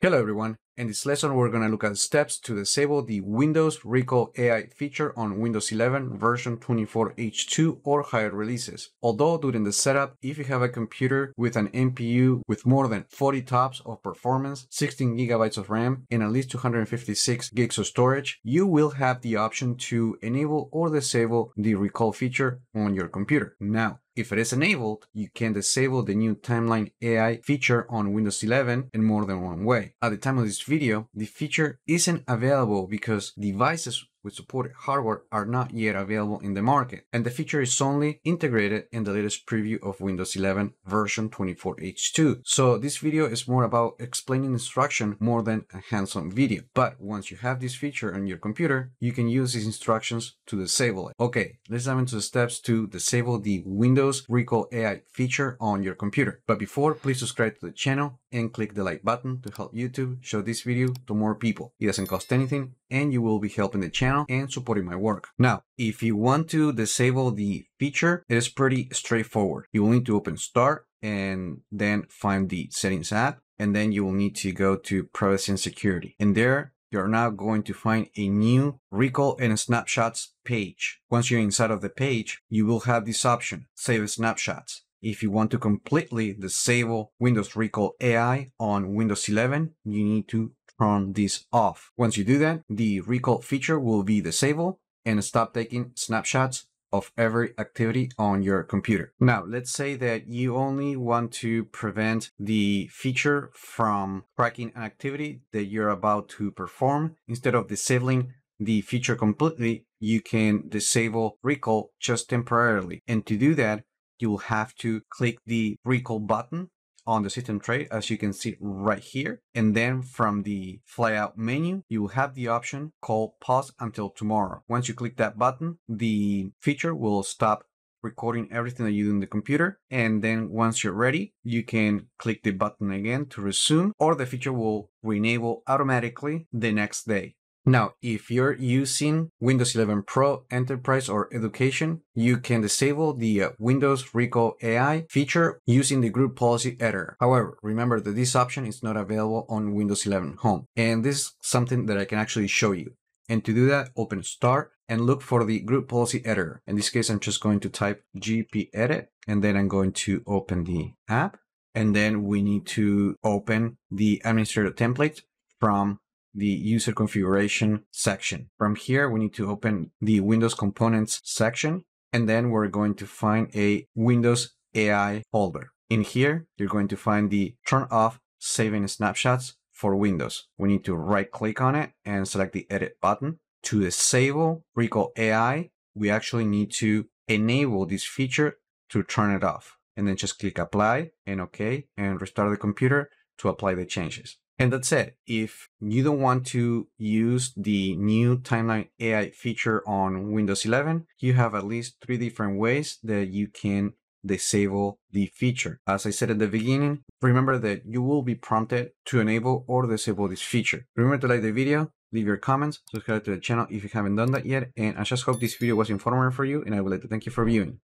Hello everyone. In this lesson, we're going to look at steps to disable the Windows Recall AI feature on Windows 11 version 24H2 or higher releases. Although during the setup, if you have a computer with an NPU with more than 40 TOPS of performance, 16 gigabytes of RAM, and at least 256 gigs of storage, you will have the option to enable or disable the recall feature on your computer. Now, if it is enabled, you can disable the new Timeline AI feature on Windows 11 in more than one way. At the time of this video, the feature isn't available because devices with supported hardware are not yet available in the market, and the feature is only integrated in the latest preview of Windows 11 version 24H2. So this video is more about explaining instruction more than a hands-on video. But once you have this feature on your computer, you can use these instructions to disable it. Okay, let's dive into the steps to disable the Windows Recall AI feature on your computer. But before, please subscribe to the channel and click the like button to help YouTube show this video to more people. It doesn't cost anything and you will be helping the channel and supporting my work. Now, if you want to disable the feature, it is pretty straightforward. You will need to open Start and then find the Settings app and then you will need to go to Privacy and Security. And there you're now going to find a new recall and snapshots page. Once you're inside of the page, you will have this option, save snapshots. If you want to completely disable Windows Recall AI on Windows 11, you need to turn this off. Once you do that, the recall feature will be disabled and stop taking snapshots of every activity on your computer. Now, let's say that you only want to prevent the feature from tracking an activity that you're about to perform. Instead of disabling the feature completely, you can disable recall just temporarily. And to do that, you will have to click the recall button on the system tray as you can see right here. And then from the flyout menu you will have the option called pause until tomorrow. Once you click that button the feature will stop recording everything that you do in the computer. And then once you're ready you can click the button again to resume or the feature will re-enable automatically the next day now, if you're using Windows 11 Pro, Enterprise, or Education, you can disable the uh, Windows Recall AI feature using the group policy editor. However, remember that this option is not available on Windows 11 Home. And this is something that I can actually show you. And to do that, open Start and look for the group policy editor. In this case, I'm just going to type GP edit and then I'm going to open the app. And then we need to open the administrator template from the user configuration section. From here, we need to open the Windows components section, and then we're going to find a Windows AI folder. In here, you're going to find the turn off saving snapshots for Windows. We need to right click on it and select the edit button. To disable Recall AI, we actually need to enable this feature to turn it off. And then just click apply and OK and restart the computer to apply the changes. And that's it. If you don't want to use the new Timeline AI feature on Windows 11, you have at least three different ways that you can disable the feature. As I said at the beginning, remember that you will be prompted to enable or disable this feature. Remember to like the video, leave your comments, subscribe to the channel if you haven't done that yet, and I just hope this video was informative for you, and I would like to thank you for viewing.